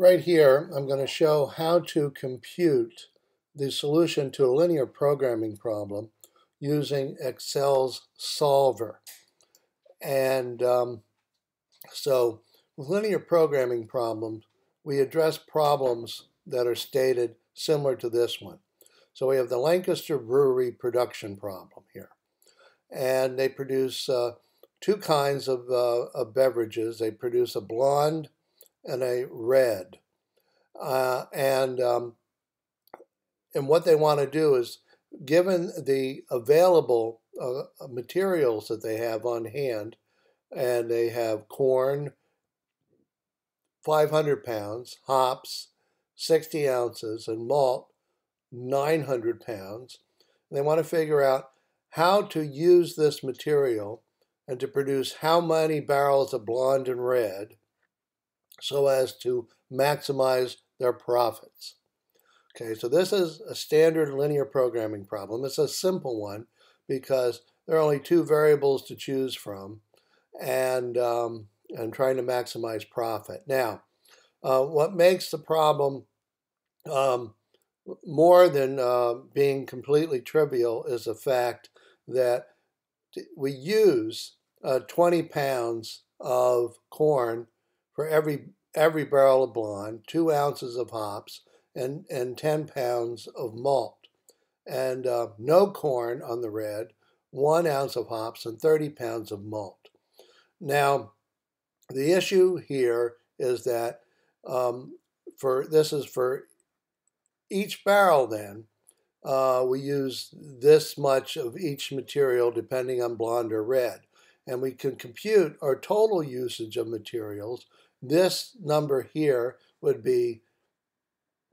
Right here, I'm going to show how to compute the solution to a linear programming problem using Excel's solver. And um, so with linear programming problems, we address problems that are stated similar to this one. So we have the Lancaster Brewery production problem here. And they produce uh, two kinds of, uh, of beverages. They produce a blonde and a red. Uh, and um, and what they want to do is, given the available uh, materials that they have on hand, and they have corn, 500 pounds, hops, 60 ounces, and malt, 900 pounds. They want to figure out how to use this material and to produce how many barrels of blonde and red so as to maximize their profits. Okay, so this is a standard linear programming problem. It's a simple one because there are only two variables to choose from and, um, and trying to maximize profit. Now, uh, what makes the problem um, more than uh, being completely trivial is the fact that we use uh, 20 pounds of corn for every every barrel of blonde, two ounces of hops, and, and 10 pounds of malt. And uh, no corn on the red, one ounce of hops, and 30 pounds of malt. Now, the issue here is that um, for this is for each barrel then, uh, we use this much of each material depending on blonde or red. And we can compute our total usage of materials this number here would be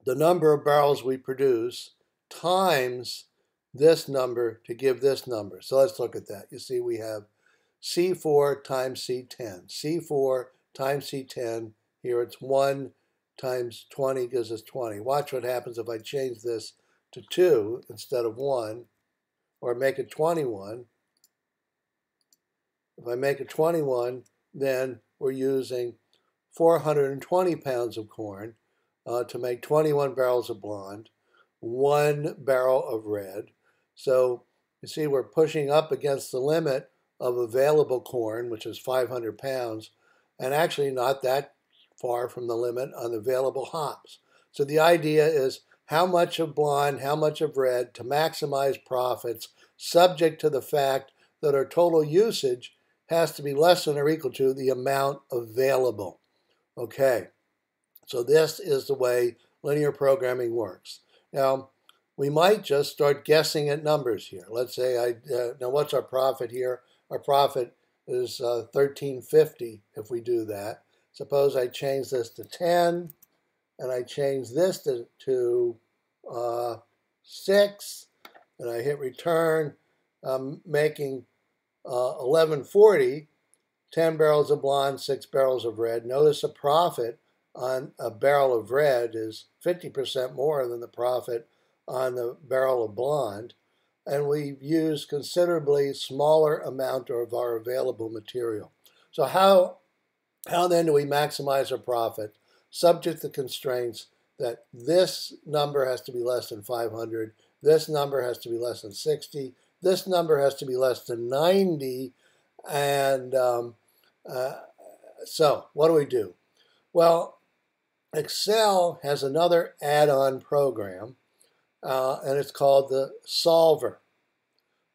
the number of barrels we produce times this number to give this number. So let's look at that. You see we have C4 times C10. C4 times C10, here it's 1 times 20 gives us 20. Watch what happens if I change this to 2 instead of 1, or make it 21. If I make it 21, then we're using 420 pounds of corn uh, to make 21 barrels of blonde, one barrel of red. So you see, we're pushing up against the limit of available corn, which is 500 pounds, and actually not that far from the limit on available hops. So the idea is how much of blonde, how much of red to maximize profits, subject to the fact that our total usage has to be less than or equal to the amount available. Okay, so this is the way linear programming works. Now, we might just start guessing at numbers here. Let's say I, uh, now what's our profit here? Our profit is uh, 1350 if we do that. Suppose I change this to 10 and I change this to, to uh, 6 and I hit return, I'm making 1140 uh, 10 barrels of blonde, 6 barrels of red. Notice the profit on a barrel of red is 50% more than the profit on the barrel of blonde. And we've used considerably smaller amount of our available material. So how, how then do we maximize our profit? Subject to constraints that this number has to be less than 500, this number has to be less than 60, this number has to be less than 90, and um, uh, so what do we do? Well, Excel has another add-on program, uh, and it's called the Solver.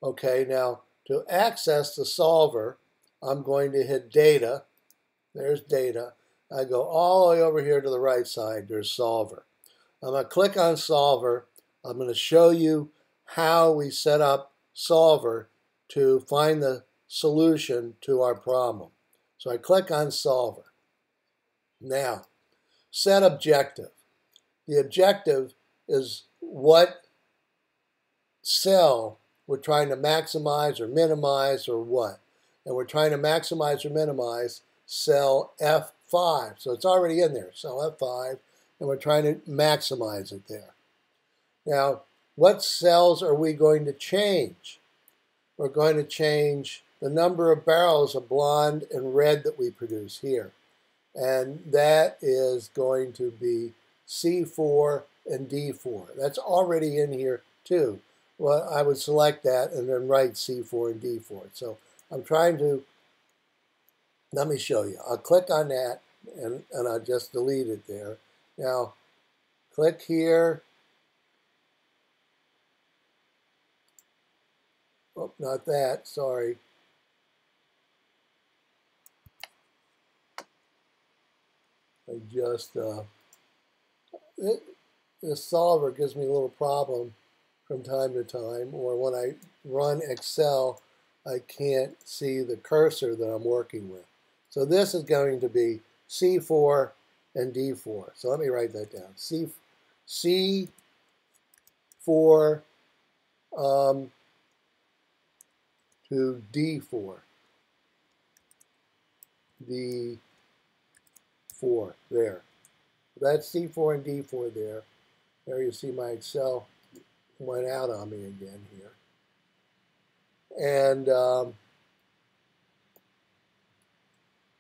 Okay, now to access the Solver, I'm going to hit Data. There's Data. I go all the way over here to the right side. There's Solver. I'm going to click on Solver. I'm going to show you how we set up Solver to find the solution to our problem. So I click on Solver. Now, set objective. The objective is what cell we're trying to maximize or minimize or what. And we're trying to maximize or minimize cell F5. So it's already in there, cell F5, and we're trying to maximize it there. Now, what cells are we going to change? We're going to change the number of barrels of blonde and red that we produce here. and that is going to be C4 and D4. That's already in here too. Well, I would select that and then write C4 and D4. So I'm trying to, let me show you. I'll click on that and, and I'll just delete it there. Now, click here. Oh, not that, sorry. I just, uh, it, this solver gives me a little problem from time to time, or when I run Excel, I can't see the cursor that I'm working with. So this is going to be C4 and D4. So let me write that down. C, C4 um, to D4. D4 there. That's C4 and D4 there. There you see my Excel went out on me again here. And um,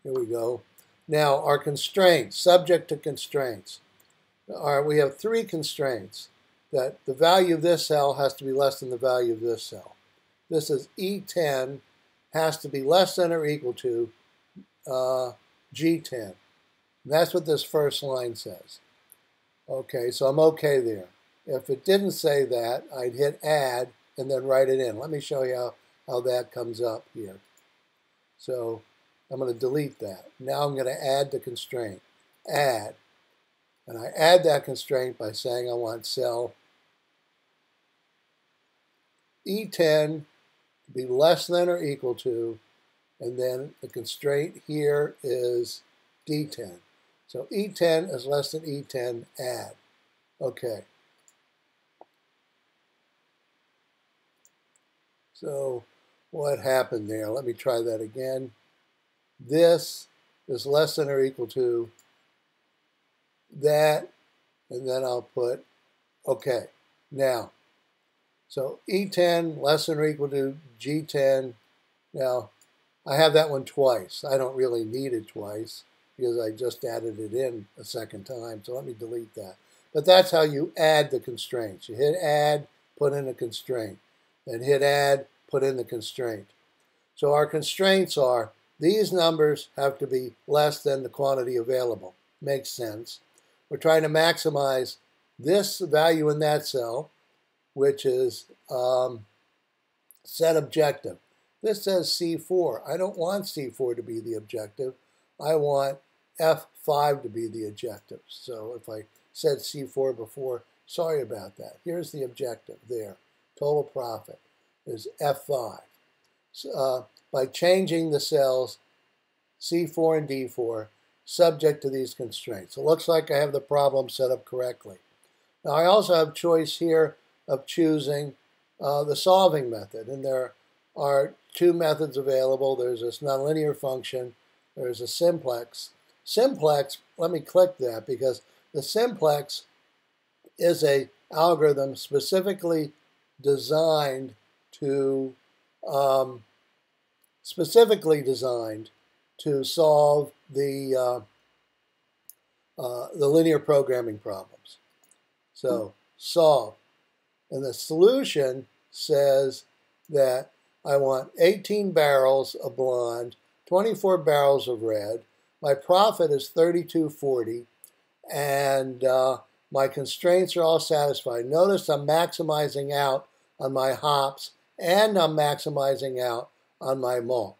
here we go. Now, our constraints, subject to constraints. Are, we have three constraints that the value of this cell has to be less than the value of this cell. This is E10 has to be less than or equal to uh, G10. And that's what this first line says. Okay, so I'm okay there. If it didn't say that, I'd hit add and then write it in. Let me show you how, how that comes up here. So I'm going to delete that. Now I'm going to add the constraint. Add. And I add that constraint by saying I want cell E10 to be less than or equal to, and then the constraint here is D10. So E10 is less than E10, add. Okay. So what happened there? Let me try that again. This is less than or equal to that, and then I'll put okay. Now, so E10 less than or equal to G10. Now, I have that one twice. I don't really need it twice because I just added it in a second time. So let me delete that. But that's how you add the constraints. You hit add, put in a constraint. Then hit add, put in the constraint. So our constraints are these numbers have to be less than the quantity available. Makes sense. We're trying to maximize this value in that cell, which is um, set objective. This says C4. I don't want C4 to be the objective. I want F5 to be the objective. So if I said C4 before, sorry about that. Here's the objective there. Total profit is F5. So, uh, by changing the cells C4 and D4 subject to these constraints. It looks like I have the problem set up correctly. Now I also have choice here of choosing uh, the solving method, and there are two methods available. There's this nonlinear function, there's a simplex, Simplex, let me click that because the simplex is a algorithm specifically designed to um, specifically designed to solve the uh, uh, the linear programming problems. So solve, and the solution says that I want 18 barrels of blonde, 24 barrels of red, my profit is 32.40 and uh, my constraints are all satisfied. Notice I'm maximizing out on my hops and I'm maximizing out on my malt.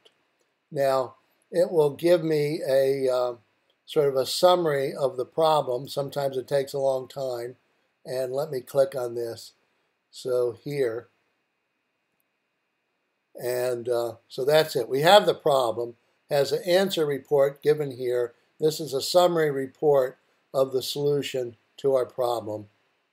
Now, it will give me a uh, sort of a summary of the problem. Sometimes it takes a long time. And let me click on this. So here. And uh, so that's it. We have the problem has an answer report given here. This is a summary report of the solution to our problem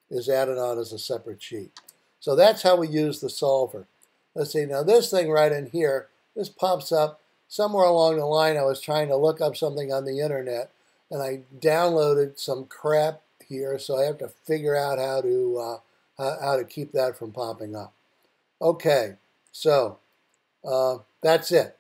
is added on as a separate sheet. So that's how we use the solver. Let's see, now this thing right in here, this pops up somewhere along the line I was trying to look up something on the internet and I downloaded some crap here so I have to figure out how to uh, how, to keep that from popping up. Okay, so uh, that's it.